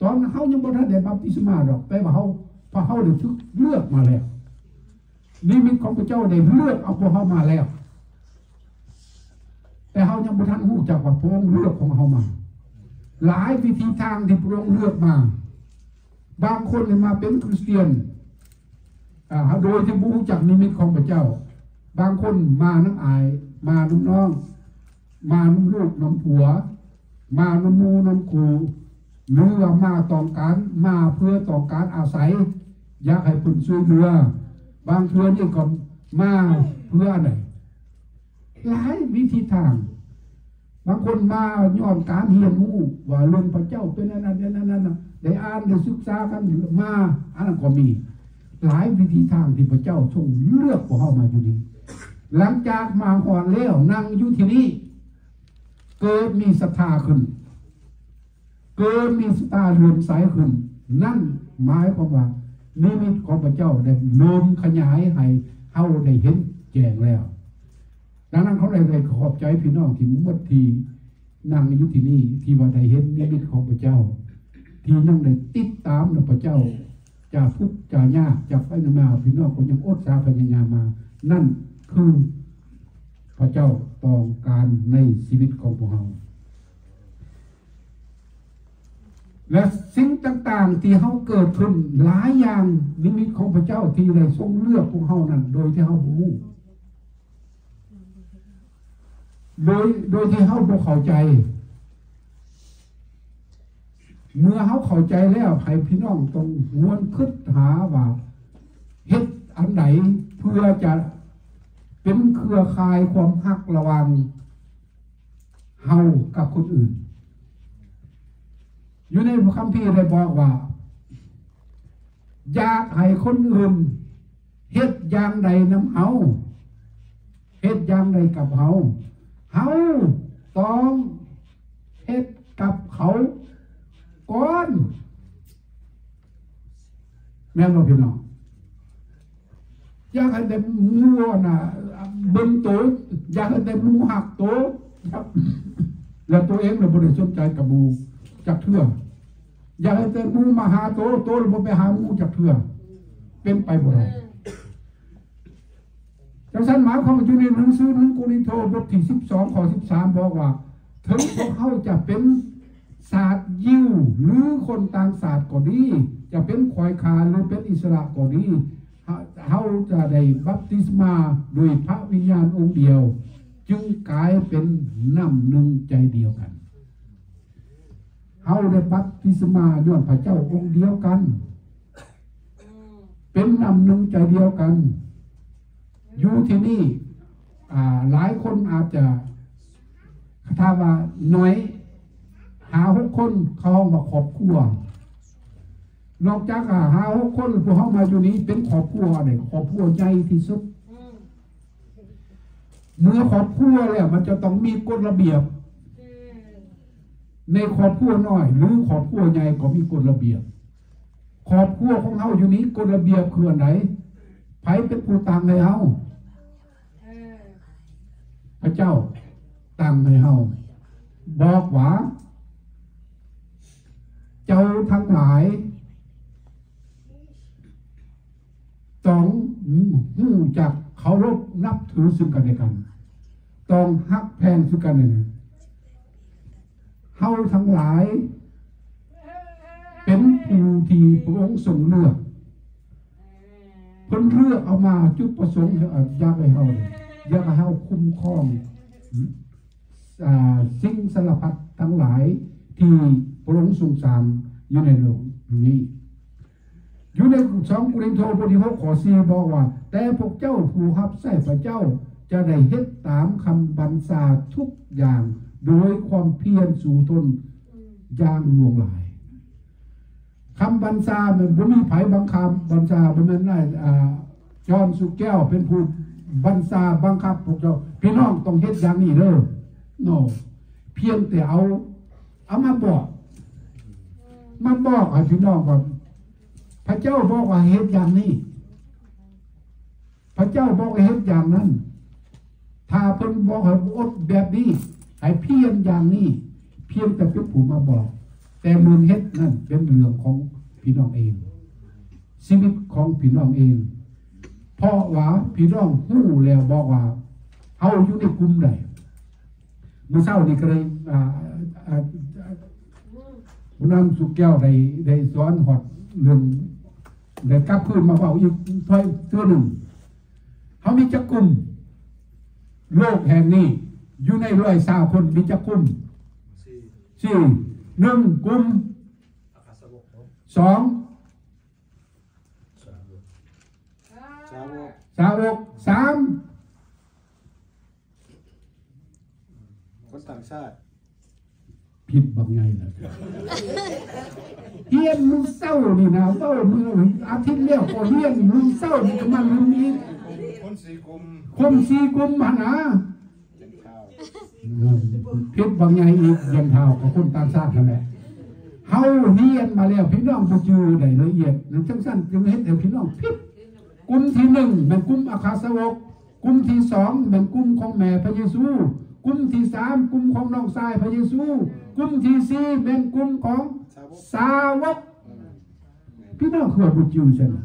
ตอนเฮายังบ่ทันได้บัพติศมาดอกแต่ว่าเฮาพระเฮาได้ถูกเลือกมาแล้วนิมิตของพระเจ้าได้เลือกเอาพวกเฮามาแล้ว แต่เฮายังบ่ทันรู้จักว่าพระองค์เลือกของเฮามา หลายวิธีทางที่พระองค์เลือกมา บางคนเนี่ยมาเป็นคริสเตียนโดยที่ผู้จักนิมิตของพระเจ้า บางคนมาน้ำอาย มาน้ำน้อง มาน้ำลูกน้ำผัว มาน้ำมูน้ำครู หรือว่ามาต้องการมาเพื่อต้องการอาศัย อยากให้เพิ่นช่วยเหลือบางเทื่อนี่ก็มาเพื่ออะไรหลายวิธีทาง บางคนมาย้อนการเรียนรู้ว่าเรื่องพระเจ้าเป็นอันนั้นอันนั้นอันนั้นได้อ่านได้ศึกษากันมาอันนั้นก็มี หลายวิธีทางที่พระเจ้าทรงเลือกพวกเฮามาอยู่นี้หลังจากมาก่อนแล้วนั่งอยู่ที่นี่เกิดมีศรัทธาขึ้น เกิดมีสตาเลื่อมใสขึ้น นั่นหมายความว่านิมิตของพระเจ้าได้เริ่มขยายให้เฮาได้เห็นแจ้งแล้ว ดังนั้นเขาเลยเลยขอบใจพี่น้องที่หมดทีนั่งอยู่ที่นี่ที่ว่าได้เห็นนิมิตของพระเจ้า ที่ยังได้ติดตามในพระเจ้าจากทุกจากยากจากไปมาพี่น้องก็ยังอดสาพยายามมา นั่นคือพระเจ้าต้องการในชีวิตของพวกเรา และสิ่งต่างๆที่เขาเกิดขึ้นหลายอย่างนิมิตของพระเจ้าที่ได้ทรงเลือกพวกเขานั้นโดยที่เขารู้โดยโดยที่เขาบ่เข้าใจ เมื่อเขาเข้าใจแล้วให้พี่น้องต้องหวนคิดหาว่าเฮ็ดอันไหนเพื่อจะเป็นเครือข่ายความหักระวังเฮากับคนอื่น อยู่ในคัมภีร์ได้บอกว่า อยากให้คนอื่นเฮ็ดอย่างใดน้ำเฮาเฮ็ดอย่างใดกับเฮาเฮาต้องเฮ็ดกับเขาก่อน แม่นบ่พี่น้องอยากให้ได้มัวน่ะเบิ่งโตวอยากให้ได้มูหักโตครับ แล้วตัวเองน่ะบ่ได้สนใจกับมู จักเทื่ออยากให้แต่หมูมาหาโตโตวบ่ไปหามูจักเทื่อเป็นไปบ่ได้จังสันหมายความว่าอยู่ในหนังสือหนึ่งโกริโทบทที่สิบสองข้อสิบสามบอกว่าถึงพวกเขาจะเป็นศาสตร์ยิวหรือคนต่างศาสตร์ก็ดี จะเป็นควายคาหรือเป็นอิสระก็ดีเขาเขาจะได้บัพติศมาโดยพระวิญญาณองค์เดียว จึงกลายเป็นน้ำหนึ่งใจเดียวกัน เขาได้บัพติศมาย้อนพระเจ้าองค์เดียวกันอืมเป็นน้ำหนึ่งใจเดียวกัน อยู่ที่นี่อ่าหลายคนอาจจะถ้าว่าน้อย หาหกคนเขาห้องมาครอบครัวนอกจากอ่าหาหกคนพวกเขามาอยู่นี้เป็นครอบครัวเนี่ยครอบครัวใหญ่ที่สุดอืมเมื่อครอบครัวแล้วมันจะต้องมีกฎระเบียบอืม ในครอบครัวน้อย หรือครอบครัวใหญ่ก็มีกฎระเบียบครอบครัวของเขาอยู่นี้กฎระเบียบคืออันไหนไผเป็นผู้ตังให้เฮาพระเจ้าตั้งให้เฮาบอกว่า เจ้าทั้งหลายต้องหู้จักเคารพนับถือซึ่งกันและกัน ต้องฮักแพงซึ่งกันและกัน เฮาทั้งหลาย เป็นผู้ที่พระองค์ทรงเลือกเพิ่นเลือกเอามาจุดประสงค์ให้อยากให้เฮาเนี่ยอยากให้เฮาคุ้มครองสิ่งสารพัดทั้งหลายที่พระองค์ทรงสร้างอยู่ในโลกนี้อยู่ในสองกุรินโทบทที่หกขอสี่บอกว่า แต่พวกเจ้าผู้รับใส่พระเจ้าจะได้เฮ็ดตามคำบัญชาทุกอย่าง โดยความเพียรสู่ตนอืมอย่างลวงหลายคำบัญชามันบ่มีไผบังคับบัญชาบ่แม่นได้อ่าจอห์นสุแก้วเป็นผู้บัญชาบังคับพวกเจ้าพี่น้องต้องเฮ็ดอย่างนี้เด้อ no เพียงแต่เอาเอามาบอกมาบอกให้พี่น้องว่าพระเจ้าบอกว่าเฮ็ดอย่างนี้ พระเจ้าบอกให้เฮ็ดอย่างนั้น ถ้าเพิ่นบอกให้อดแบบนี้ ให้เพียรอย่างนี้ เพียงแต่เป็นผู้มาบอก แต่มือเฮ็ดนั่นเป็นเรื่องของพี่น้องเอง ชีวิตของพี่น้องเอง เพราะว่าพี่น้องหู้แล้วบอกว่าเฮาอยู่ในกลุ่มใดเมื่อเช้านี่ก็เลยอ่าอ่าอืมผู้นำสุกแก้วได้ได้สอนหอดเรื่องได้กลับคืนมาเว้าอีกถ้อยตัวหนึ่งเขามีจักกลุ่มโลกแห่งนี้ อยู่ในร้อยสาวคนมีจักกลุ่มสี่สี่หนึ่งกลุ่มอาคาสวกเนาะสองสามสาวกสาวกสามคนต่างชาติ ผิดบางไงล่ะเฮียนมึงเศร้านี่นะเศร้ามึงอาทิตย์เลี้ยวก็เฮียนมึงเศร้านี่ก็มันมึงอีกคนสี่กลุ่มคมสี่กลุ่มมานะเจ็ดข้าว พิษบางไงอีกยันเท้าของคนต่างชาตินั่นแหละเฮาเฮียนมาแล้วพี่น้องบ่จือได้ละเอียดนั่นจังสั้นจึงเห็นแต่พี่น้องพิษกลุ่มที่หนึ่งเป็นกลุ่มอาคาสวกกลุ่มที่สองเป็นกลุ่มของแม่พระเยซูกลุ่มที่สามกลุ่มของน้องชายพระเยซูกลุ่มที่สี่เป็นกลุ่มของสาวกพี่น้องคือว่าบ่จือใช่ไหม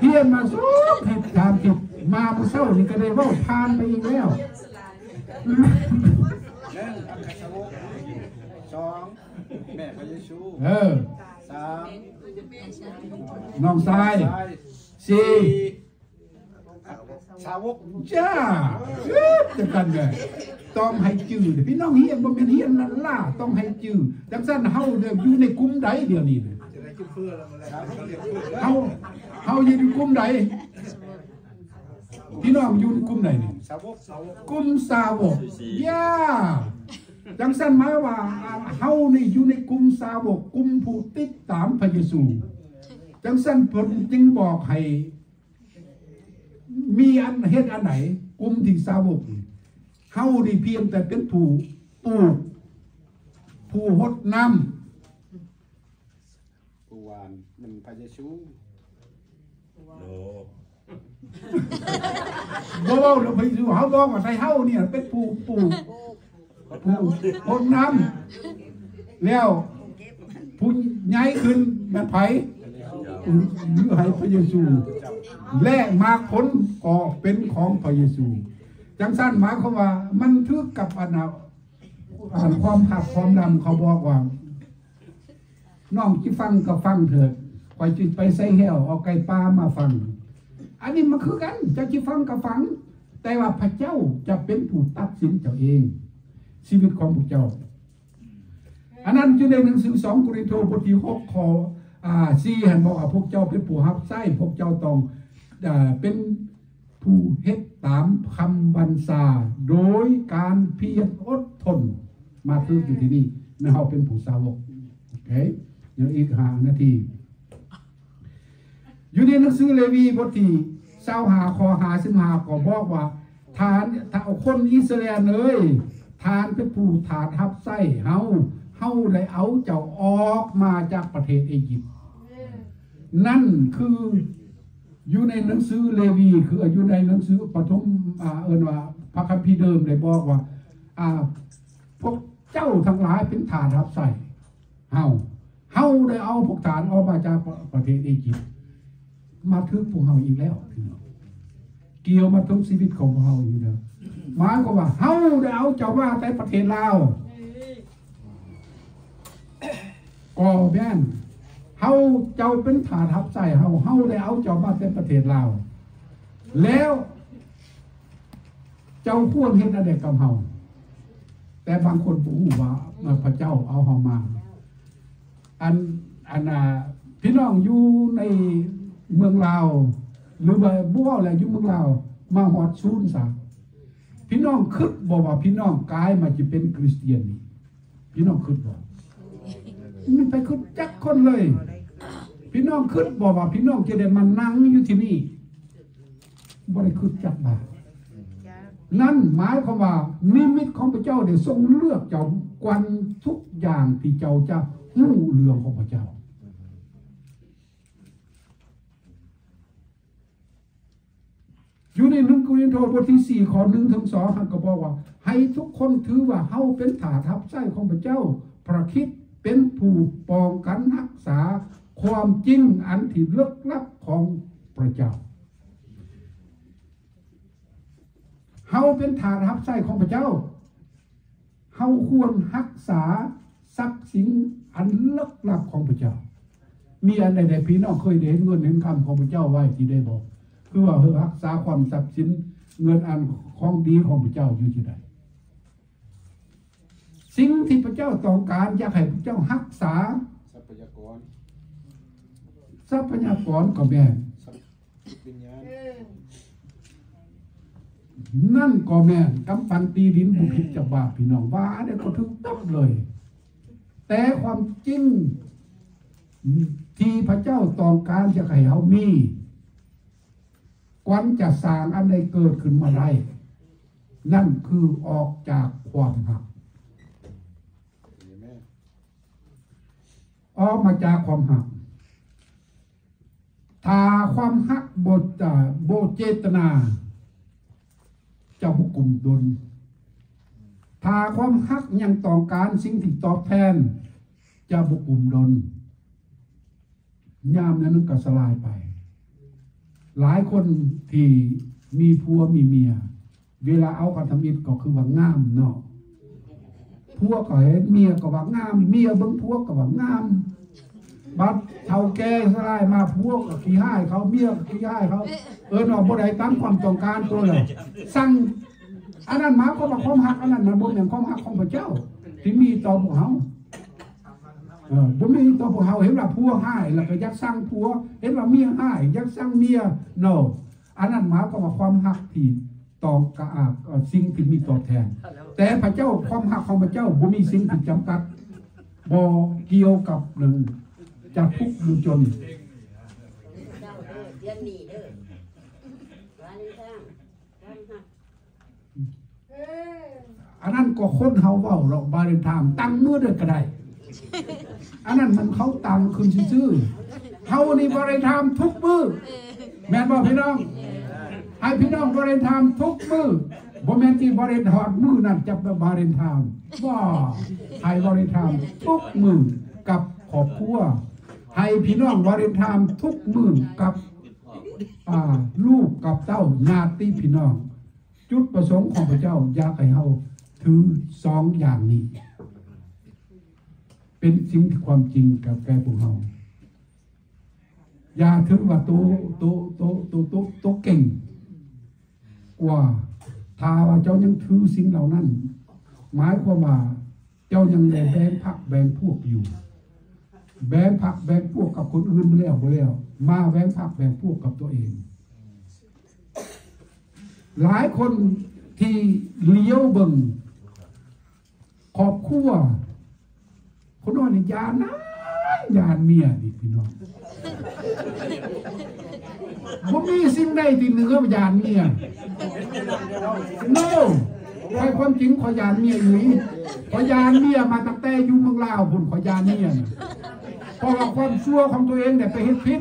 เฮียนมาสูงผิดตามผิดมาเมื่อเช้านี่ก็ได้เว่าผ่านไปอีกแล้ว หนึ่งอาคาสวกสองแม่พระเยซูเออสามน้องชายชายสี่สาวกจ้าเอ๊ะจะกันเลยต้องให้จืดพี่น้องเฮียนบ่เป็นเฮียนนั่นล่ะต้องให้จืดจังซั่นเฮาเดี๋ยวอยู่ในกลุ่มใดเดี๋ยวนี้เนี่ยจะได้กินเพื่อแล้วมาแล้วเขาเรียกเพื่อเฮาเฮาอยู่ในกลุ่มใด พี่น้องอยู่ในกลุ่มใดนี่สาวกสาวกกลุ่มสาวกย่าจังซั่นหมายว่าเฮานี่อยู่ในกลุ่มสาวกกลุ่มผู้ติดตามพระเยซูจังซั่นเพิ่นจึงบอกให้มีอันเฮ็ดอันไหนกลุ่มที่สาวกนี่เฮานี่เพียงแต่เป็นผู้ปลูกผู้หดน้ปูวานมันพระเยซูโนำ บ่เว้าแล้วไปสู่เฮาบอกว่าใส่เฮาเนี่ย เป็นผู้ปลูกผู้หดน้ำแล้วผู้ใหญ่ขึ้นแม่นไผหรือให้พระเยซู และมากผลก็เป็นของพระเยซู จังสั้นหมายความว่า มันทึกกับอันนาอ่านความขัดความดำเขาบอกว่า น้องที่ฟังก็ฟังเถิดคอยจิตไปใส่แห้วเอาไก่ปลามาฟัง อันนี้มันคือกันจะที่ฟังก็ฟัง แต่ว่าพระเจ้าจะเป็นผู้ตัดสินเจ้าเอง ชีวิตของพระเจ้า อันนั้นอยู่ในหนังสือสองกริโทบทที่หกข้ออ่าสี่เห็นบอกว่าพวกเจ้าเป็นผู้รับใช้พวกเจ้าต้องอ่าเป็นผู้เฮ็ดตามคำบัญชาโดยการเพียรอดทน มาทึกอยู่ที่นี่นะเราเป็นผู้สาวกโอเคเดี๋ยวอีกห้านาที อยู่ในหนังสือเลวีบทที่เศร้าหาคอหาสิมหาก็บอกว่า ทานถ้าเอาคนอิสราเอลเลยทานเป็นผู้ถาดทับไส้เฮาเฮาได้เอาเจ้าออกมาจากประเทศอียิปต์เออนั่นคืออยู่ในหนังสือเลวี คืออยู่ในหนังสือปฐมอ่าเอินว่าพระคัมภีร์เดิมได้บอกว่าอ่าพวกเจ้าทั้งหลายเป็นฐานรับใส่เฮาเฮาได้เอาพวกฐานออกมาจากประเทศอียิปต์ มาถึงพวกเฮาอีกแล้วพี่น้องเกี่ยวมาทุกชีวิตของพวกเฮาอยู่แล้วหมายความว่าเฮาได้เอาเจ้าว่าแต่ประเทศลาวเออแม่นเฮาเจ้าเป็นฐานทับใจเฮาเฮาได้เอาเจ้ามาเป็นประเทศลาวแล้วเจ้าควรเฮ็ดอะไรกับเฮาแต่บางคนบ่ฮู้ว่าพระเจ้าเอาเฮามา อันอันน่ะพี่น้องอยู่ใน เมืองลาว หรือว่าบ่เว้าแหละอยู่เมืองลาว มาฮอดซูนซะพี่น้องคิดบ่ว่าพี่น้องกลายมาจะเป็นคริสเตียนนี่พี่น้องคิดบ่ไม่ไปคิดจักคนเลย พี่น้องคิดบ่ว่าพี่น้องจะได้มานั่งอยู่ที่นี่บ่ได้คิดจักบานั่นหมายความว่านิมิตของพระเจ้าได้ทรงเลือกเจ้ากวันทุกอย่างที่เจ้าจะรู้เรื่องของพระเจ้า อยู่ในหนึ่งโครินธ์บทที่สี่ข้อหนึ่งถึงสองท่านก็บอกว่า ให้ทุกคนถือว่าเฮาเป็นถาทับไส้ของพระเจ้า พระคิดเป็นผู้ปองกันรักษา ความจริงอันที่ลึกลับของพระเจ้าเฮาเป็นฐานรับใช้ของพระเจ้าเฮาควรรักษาทรัพย์สินอันลึกลับของพระเจ้า มีอันใดๆพี่น้องเคยเห็นเงินเห็นคำของพระเจ้าไว้ที่ได้บอก คือว่าเฮารักษาความทรัพย์สินเงินอันของดีของพระเจ้าอยู่ที่ใดสิ่งที่พระเจ้าต้องการอยากให้พระเจ้ารักษาทรัพยากรทรัพยากรก็แม่นทรัพย์วิญญาณนั่นก็แม่นกำฟันตีดินบุผิดจากบาปพี่น้องว่าอันนี้ก็ถึงต้องเลย แต่ความจริงที่พระเจ้าต้องการจะให้เขามี กวันจะสร้างอันใดเกิดขึ้นมาได้นั่นคือออกจากความหักเห็นไหมออกมาจากความหัก ถ้าความหักบทจะโบเจตนาจะบุกลุ่มดนถ้าความหักยังต้องการสิ่งที่ตอบแทน จะบุกลุ่มดนยามนั้นก็สลายไป หลายคนที่มีผัวมีเมีย เวลาเอากันทำอิฐก็คือว่างามเนาะผัวก็เห็นเมียก็ว่างาม เมียเบิ่งผัวก็ว่างาม บัดเท่าแก่สลายมาผัวก็ขี้ห้ายเขาเมียก็ขี้ห้ายเขาเออเนาะบ่ได้ตามความต้องการตัวเลยสั่งอันนั้นหมายความาความหักอันนั้นมันบ่แม่นความหักของพระเจ้า ที่มีต่อพวกเฮา เออบ่มีต่อพวกเฮาเห็นว่าผัวห้ายแล้วก็อยากสั่งผัว เห็นว่าเมียห้ายอยากสั่งเมีย no อันนั้นหมายความว่าความหักที่ต้องกะอาเอ่อสิ่งที่มีตอบแทน แต่พระเจ้าความหักของพระเจ้าบ่มีสิ่งที่จำกัดบ่เกี่ยวกับหนึ่งจะทุกข์หรือจนเจ้ด้อเดือนนี้เด้อวันนี้จ้างวันหักอันนั้นก็คนเฮาเว้าเราบาเรนไทม์ตั้งมือเด้อก็ได้ อันนั้นมันเขาตั้งขึ้นซื่อๆเฮานี่บาเรนไทม์ทุกมื้อแม่นบ่พี่น้องให้พี่น้องบาเรนไทม์ทุกมื้อบ่แม่นที่บาเรนทอดมื้อนั่นจับบาเรนไทม์ว่าให้บาเรนไทม์ทุกมื้อกับครอบครัวให้พี่น้องบาเรนไทม์ทุกมื้อกับอ่าลูกกับเต้าญาติพี่น้อง จุดประสงค์ของพระเจ้าอยากให้เฮาถือสองอย่างนี้ เป็นสิ่งที่ความจริงกับแก่พวกเฮาอย่าถือว่าตัวตัวตัวตัวตัวตัวเก่ง กว่าถ้าว่าเจ้ายังถือสิ่งเหล่านั้น หมายความว่าเจ้ายังแบ่งพักแบ่งพวกอยู่ แบ่งพักแบ่งพวกกับคนอื่นไปแล้วไปแล้ว มาแบ่งพักแบ่งพวกกับตัวเอง หลายคนที่เลี้ยวเบิ่งขอบครัว คนน้อยนี่ยานนะยานเมียนี่พี่น้องบ่มีสิ่งใดที่เหนือยานเมีย no ใครความจริงขอยานเมียอยู่นี่ขอยานเมียมาตั้งแต่อยู่เมืองลาวพุ่นขอยานเมียเพราะว่าความชั่วของตัวเองเนี่ยไปเฮ็ดผิด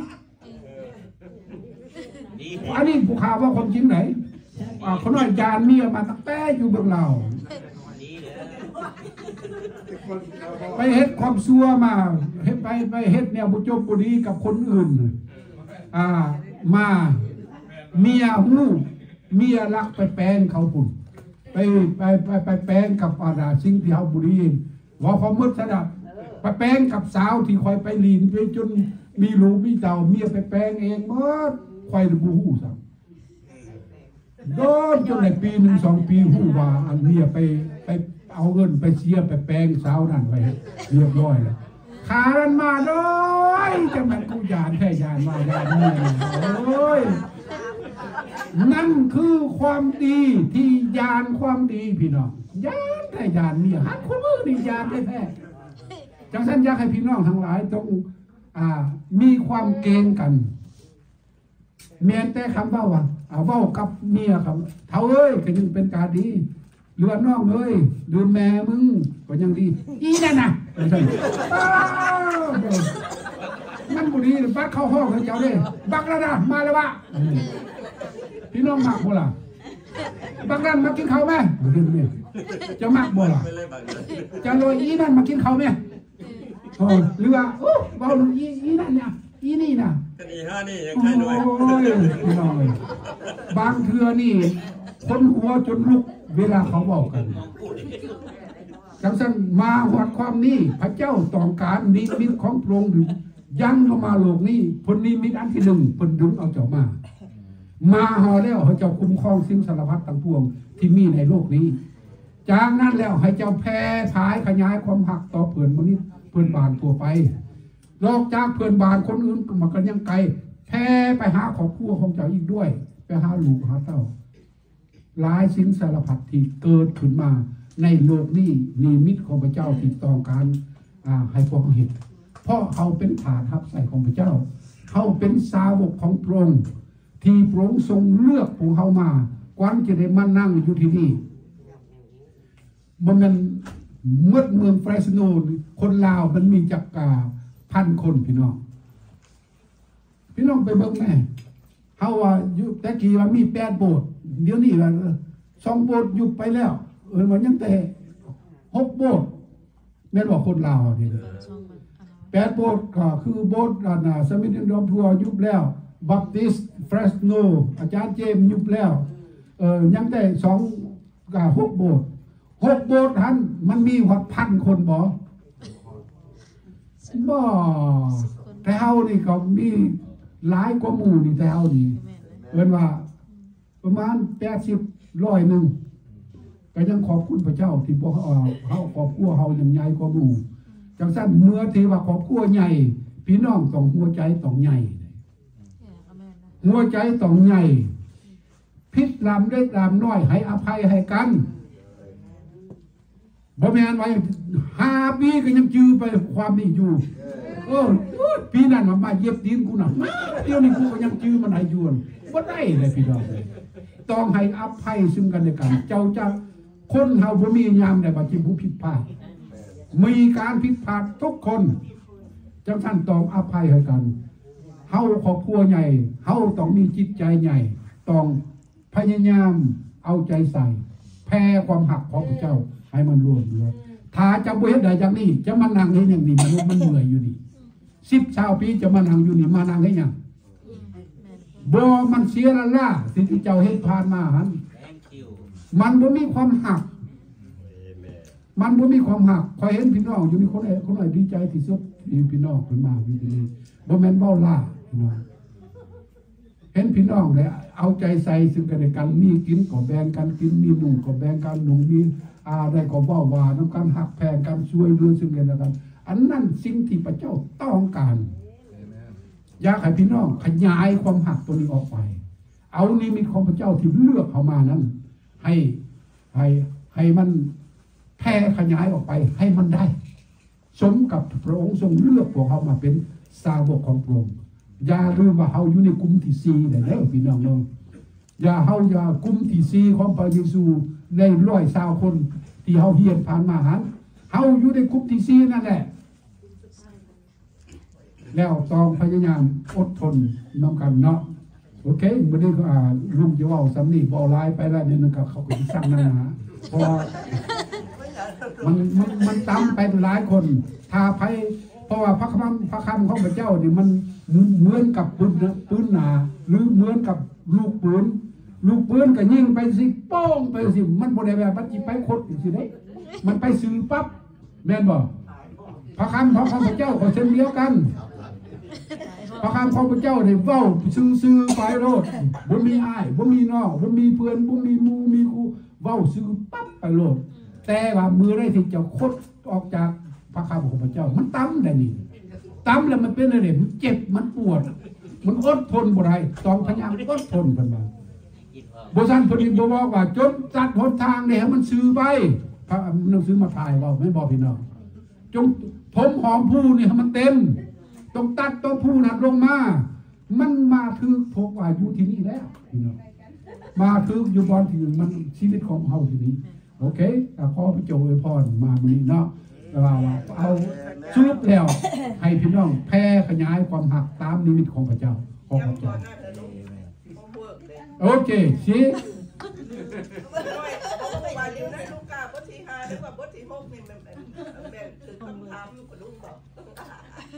อันนี้ผู้ข่าวว่าความจริงไหนอ่าคนน้อยยานเมียมาตั้งแต่อยู่เมืองเราว ไปเฮ็ดความซัวมาเฮ็ดไปไปเฮ็ดแนวบุจบบุรีกับคนอื่นอ่ามาเมียหูเมียรักไปแปลงเขาพุ่นไปไปไปไปแปลงกับอาดาสิ่งที่เฮาบุรีว่าความมืดสดับไปแปลงกับสาวที่คอยไปลีนไปจนมีลูกมีเต่าเมียไปแปลงเองมดคอยบูฮู้ซ้โดนจนในปีหนึ่งสองปีหูว่าอันเมียไปไป เอาเงินไปเสียไปแปลงสาวนั่นไปเรียบร้อยแล้วขานันมาเลยจะมันกูยานแค่ยานมายานนี่โอ้ยนั่นคือความดีที่ยานความดีพี่น้องยานแต่ยานเมียหันคนมือนี่ยานแท้ๆจังสันอยากให้พี่น้องทั้งหลายต้องอ่ามีความเกรงกันเมียนแต่คำว่าว่าเอาเว้ากับเมียครับเท่าเอ้ยก็ยังเป็นการดีเรือน้องเอ้ย เรือแม่มึงก็ยังดีอีนั่นน่ะว่าซั่นอ้าวมันบุรีบัดเข้าห้องเขาเจ้าเด้บักแล้วนะมาแล้วะพี่น้องมักบ่ล่ะบักนั่นมากินข้าวไหมเรื่องเนี่ยจะมักบ่ล่ะจะโรยอีนั่นมากินข้าวไหมหรือว่าโอ้เว้าลูกอีอีนั่นเนี่ยอีนี่น่ะกันอีห้านี่ยังใช่หน่วยพี่น้องเอ้ยบางเทือนี่คนหัวจนลุก เวลาเขาบอกกันจังสันมาวัดความนี้พระเจ้าต้องการนิมิตของพระองค์ยังเข้ามาโลกนี้ผลนิมิตอันที่หนึ่งผลดึงเอาเจ้ามา มาหอแล้วให้เจ้าคุ้มครองสิ่งสารพัดต่างปวงที่มีในโลกนี้ จากนั้นแล้วให้เจ้าแพร่พายขยายความหักต่อเพื่อนมนุษย์เพื่อนบานทั่วไปนอกจากเพื่อนบานคนอื่นมันก็ยังไกลแพร่ไปหาครอบครัวของเจ้าอีกด้วย ไปหาลูกหาเต้า หลายสิ่งสารพัดที่เกิดขึ้นมา ในโลกนี้นิมิตของพระเจ้าที่ต้องการอ่าให้พวกเขาเห็นเพราะเขาเป็นฐานทัพใส่ของพระเจ้า เขาเป็นสาวกของพระองค์ที่พระองค์ทรงเลือกพวกเขามากวันจะได้มานั่งอยู่ที่นี่มันมันเมื่อเมืองเฟรสโนนี่คนลาวมันมีจักกาพันคนพี่น้อง พี่น้องไปเบิ่งแม่เฮาว่าอยู่แต่กี้ว่ามีแปดโบสถ์ เดี๋ยวนี้ว่าเออสองโบสถ์ยุบไปแล้ว เออมันยังแต่หกโบสถ์แม่นว่าคนลาวนี่เด้อแปดโบสถ์ก็คือโบสถ์อันน่ะสมิธดอมพัวยุบแล้วบัพติสเฟรสโนอาจารย์เจมส์ยุบแล้วเออยังแต่สองกับหกโบสถ์หกโบสถ์ทันมันมีหัดพันคนบ่บ่แต่เฮานี่ก็มีหลายกว่าหมู่นี่แต่เฮานี่เอิ้นว่า ประมาณ80ร้อยหนึงก็ยังขอบคุณพระเจ้าที่บ่เอ่อเฮาครอบครัวเฮายังใหญ่กว่าหมู่จังซั่นเมื่อที่ว่าครอบครัวใหญ่ พี่น้องต้องหัวใจต้องใหญ่หัวใจต้องใหญ่ พิษลำเล็กลำน้อย ให้อภัยให้กันบ่แม่นไว้ห้าปีก็ยังจื้อไปความนี้อยู่เออปีนั้นมามาเย็บตีนกูน่ะมาเดี๋ยวนี้กูก็ยังจื้อมันให้อยวนบ่ได้เลยพี่น้องเลย ต้องให้อภัยซึ่งกันและกัน เจ้าจะคนเฮาบ่มียามใดว่จิผู้ผิดพลาดมีการผิดพลาดทุกคนจังท่านต้องอภัยให้กันเฮาครอบครัวใหญ่เฮาต้องมีจิตใจใหญ่ต้องพยายามเอาใจใส่ แพ้ความหักของพระเจ้าให้มันรวมเหลือถ้าจะบ่เฮ็ดได้อย่างนี้จะมานั่งเฮ็ดอย่างนี้มนุษย์มันเหนื่อยอยู่นี่สิบชาวปีจะมานั่งอยู่นี่มานั่งเฮ็ดหยัง บ่มันเสียละล่าสิ่งที่เจ้าเฮ็ดผ่านมาหันมันบ่มีความหัก มันบ่มีความหักคอยเห็นพี่น้องอยู่มีคนไหนคนไหนดีใจที่สุดที่พี่น้องเพิ่นมาอยู่ที่นี่บ่แม่นเบ้าล่าพี่น้องเห็นพี่น้องเลยเอาใจใส่ซึ่งกันและกันมีกินก็แบ่งกันกินมีหนุ่งก็แบ่งกันหนุ่งมีอาได้ก็บ่ว่าน้ำกันหักแพงกันช่วยเหลือซึ่งกันและกัน อันนั้นสิ่งที่พระเจ้าต้องการ อยากให้พี่น้องขยายความหักตัวนี้ออกไป เอานิมิตของพระเจ้าที่เลือกเขามานั้น ให้ให้ให้มันแพร่ขยายออกไปให้มันได้ สมกับพระองค์ทรงเลือกพวกเขามาเป็นสาวกของพระองค์อย่าลืมว่าเขาอยู่ในกลุ่มที่สี่ได้แล้วพี่น้องเนาะอย่าเฮาอย่ากลุ่มที่สี่ของพระเยซูในร้อยสาวคนที่เฮาเฮียนผ่านมาหันเฮาอยู่ในกลุ่มที่สี่นั่นแหละ แล้วต้องพยายามอดทนน้ำกันเนาะโอเควันนี้ก็อ่าลุงจะเว่าสำนีบอลายไปแล้วเนี่ยนึงกับเขาก็สิสร้างนานาเพราะว่ามันมันมันตำไปหลายคนถ้าไปเพราะว่าพระคำพระคำของพระเจ้าเนี่ยมันเหมือนกับปืนนะปืนหนาหรือเหมือนกับลูกปืนลูกปืนก็ยิงไปสิป้องไปสิมันบ่ได้แบบมันจิไปคดสิได้มันไปซื้อปั๊บแม่นบ่พระคำของพระเจ้าก็เช่นเดียวกัน พระคำของพระเจ้าได้เว้าซื่อๆไปโลดบ่มีอ้ายบ่มีน้องบ่มีเพื่อนบ่มีมูมีครูเว้าซื่อปั๊บไปโลดแต่ว่ามือได้ที่เจ้าคดออกจากพระคำของพระเจ้า มันตั้มได้นี่ตั้มแล้วมันเป็นอะไรมันเจ็บมันปวด มันอดทนบ่ได้ต้องพยายามอดทนเพิ่นว่าบซันเพนนิบบอกว่าจนจัดหนทางเนี่ยมันซื้อไปพระหนังสือมาถ่ายเราไม่บอกพี่น้องจงถมหอมผู้นี่มันเต็ม ต้องตัดตัวผู้นัดลงมา มันมาถึกพกว่าอยู่ที่นี่แล้วพี่น้องมาถึกอยู่บอนที่มันชีวิตของเฮาที่นี้ โอเคแต่ขอพระเจ้าอวยพรมามื้อนี้เนาะแต่ว่าเอาสรุปแล้วให้พี่น้องแพร่ขยายความหักตามนิมิตของพระเจ้าขอพระเจ้าโอเคสิว่าอยู่ในลูกกาบทที่ห้าหรือว่าบทที่หกนี่มันเป็นเป็นคือคำถามกับ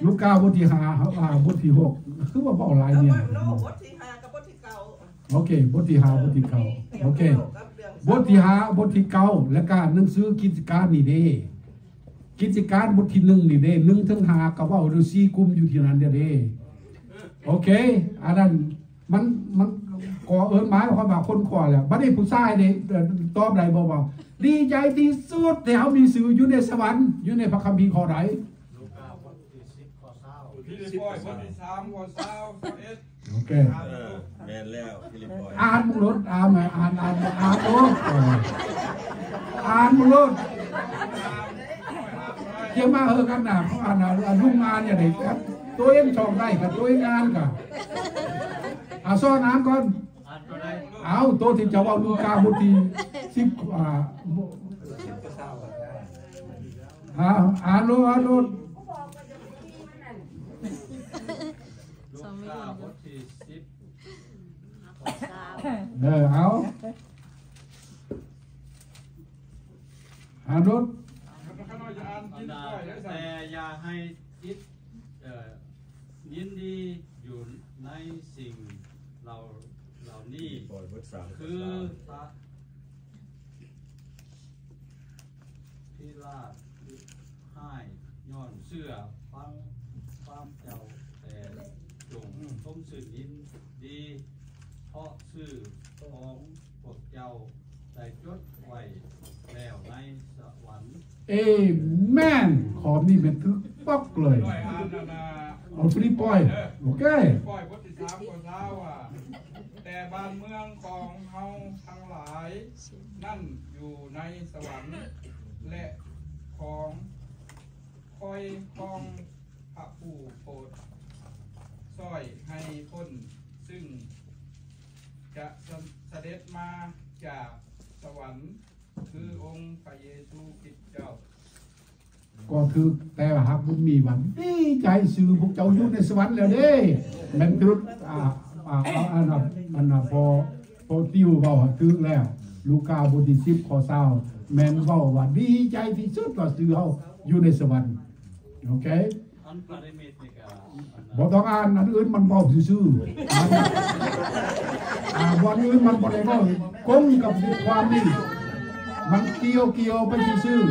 ลูกบอกลูกกาบทที่ห้าเขาอ่าบทที่หกคือว่าเบาหลายแล้วเนี่ยว่าโนบทที่ห้ากับบทที่เก้าโอเคบทที่ห้าบทที่เก้าโอเคบทที่ห้าบทที่เก้าและการหนังสือกิจการนี่เด้กิจการบทที่หนึ่งนี่เด้หนึ่งถึงห้าก็เว่าฤาษีกุมอยู่ที่นั้นเด้เด้โอเคอันนั้นมันมันก่อเอิญหมายความว่าคนขอแหละบัดนี้ผู้ชายนี่เอ่อตอบไรบอกว่าดีใจที่สุดที่เขามีสื่ออยู่ในสวรรค์อยู่ในพระคัมภีร์ข้อใดลูกาบทที่สิบข้อเศร้า ฟิลิปปอยบทที่สามข้อเศร้าข้อเอ็ดโอเคเออแมนแล้วฟิลิปปอยอ่านมุรดอ่านไหมอ่านอ่านอ่านโอ้อ่านมุรดเที่ยวมาเฮอกันหนาเขาอ่านอ่านรุ่งงานอย่างไรครับตัวเองชอบได้กับตัวเองงานกับอาซ้อนน้ำก่อนอ่านตัวใดเอาตัวที่จะว่าลูกาบุตรีสิบอ่าอ่าอ่านโลดอ่านโลด ลูกาบทที่สิบ เออเอาอ่านโลดข้าน้อยจะอ่านกินปอยได้สั่แต่อย่าให้จิตเอ่อยินดีอยู่ในสิ่งเราเหล่านี้คือพระพิราชให้ย้อนเสื้อฟังความเจ้าแต่จงต้มสื่อยินดีาะชื่อของพวกเจ้าได้จดไว้แล้วในสวรรค์เอแม่นขอมีเป็นทึกป๊อกเลยหน่อยอ่านนะนะเอาฟรีปล่อยโอเคฟิลิปปอยบทที่สามข้อเศร้าอะแต่บ้านเมืองของเฮาทั้งหลาย นั่นอยู่ในสวรรค์และของคอยคองพระผู้โปรดสร้อยให้พ้นซึ่ง จะเสด็จมาจากสวรรค์คือองค์พระเยซูคริสต์เจ้า ก็คือแต่ว่าหากบุญมีหวันดีใจสื่อพวกเจ้าอยู่ในสวรรค์แล้วเด้แมันคืออ่าอ่าอ่าอันนั้นอันนั้นพอพอติวเว้าถึงแล้ว ลูกาบทที่สิบข้อเศร้าแม่นเว้าว่าดีใจที่สุดว่าสื่อเฮาอยู่ในสวรรค์โอเค อันปริมิตนี่ก็อัน บ่นั้นต้องอ่านอันอื่นมันเว้าซื่อๆมันอ่าวันอื่นมันบ่ได้เว้ากงกับความนี่มันเกี่ยวเกี่ยวไปซื่อ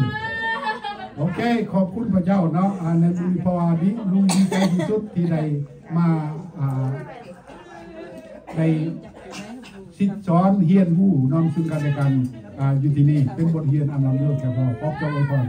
ๆโอเค ขอบคุณพระเจ้าเนาะอ่าในบุญพวานี้ลุงดีใจที่สุดที่ได้มาอ่าได้สิทธิ์สอนเฮียนผู้นำซึ่งกันและกันอ่าอยู่ที่นี่เป็นบทเรียนอันลำเลิศแก่พ่อขอบเจ้าไว้ก่อน